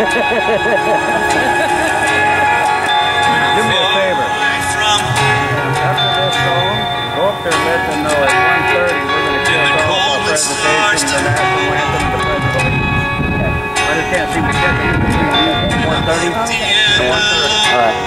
Do me a favor. After this song, go up there and let them know at 1.30 we're going to kick off our presentation of the national anthem to President yeah. I just can't seem to the kicker. 1.30? 1.30. All right.